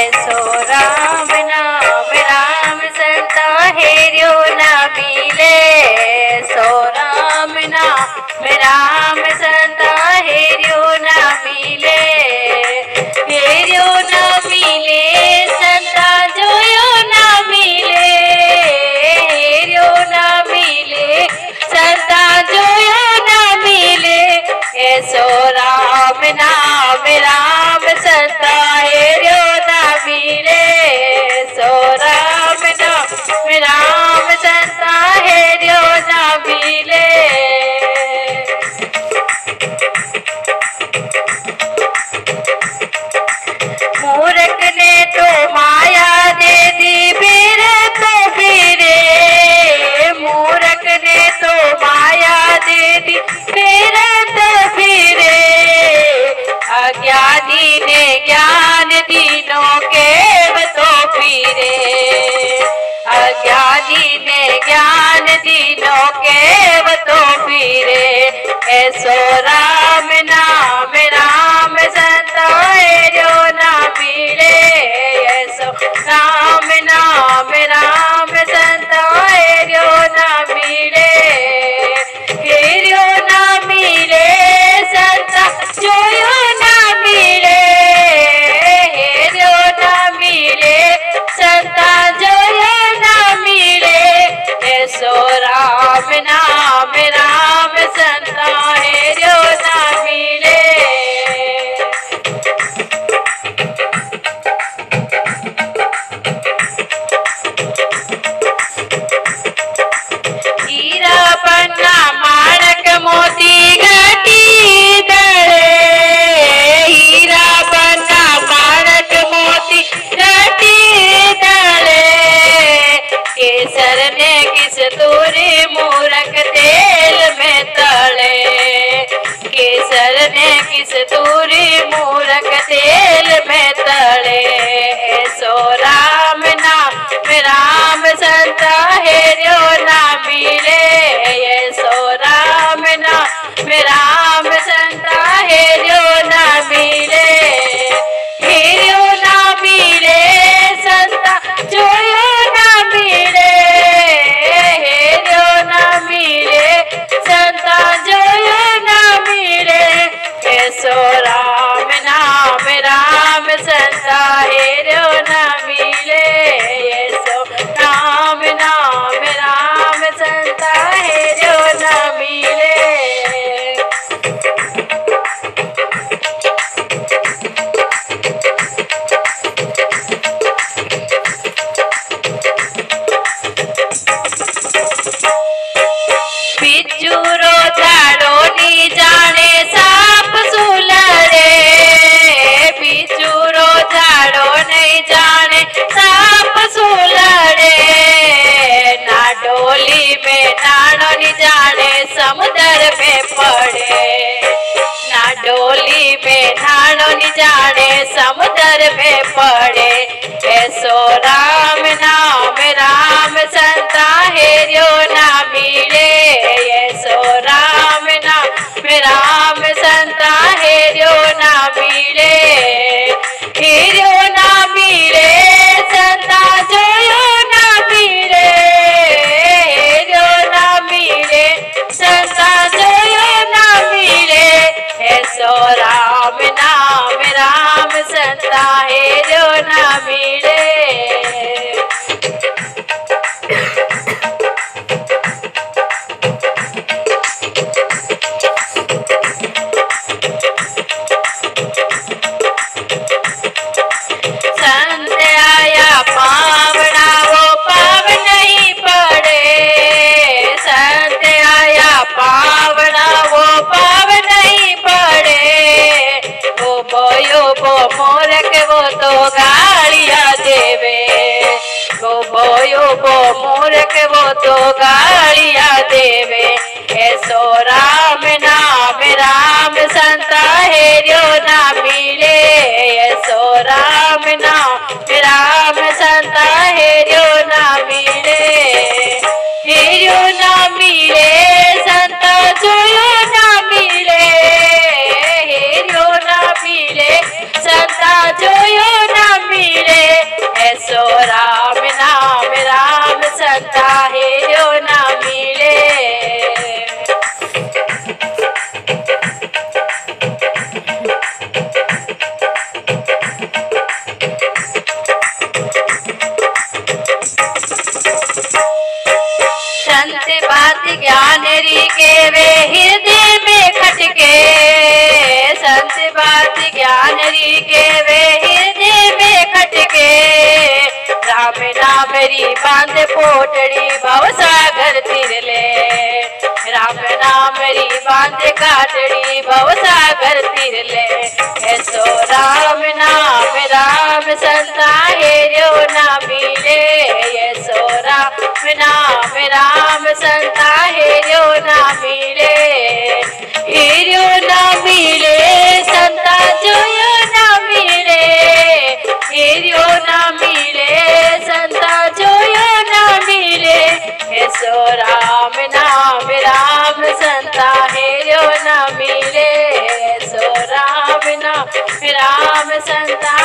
ऐसो राम नाम राम संता हेरियो ना मिले। सो राम नाम राम eso. It's all. ડોલી બેટાણો ની જાણે સમુદર પે પડે ના ડોલી બેટાણો ની જાણે સમુદર પે પડે બેસો રામ राम नाम राम सता है जो ना मीरा भयो को मूर्ख वो तो गालियाँ देवे। ऐसो राम नाम, राम संता हेरियो ना मिले। ऐसो राम नाम, राम संता हेरियो ना मिले। हेरियो ना मिले, संता सुन शांति ज्ञान री के वे हृदय में खटके। संत बात ज्ञान री के वे हृदय में खटके। राम नाम री बाँध पोटड़ी भव सागर तिरले। राम नाम री बाँध काटड़ी भव सागर तिरले। सो राम नाम, राम नाम, राम संता हेरो ना मिले। हेरो ना मिले, संता जोयो ना मिले। हेरो ना मिले, संता जोयो ना मिले। ऐसो राम नाम, राम संता हेरो ना मिले। ऐसो राम नाम, राम संता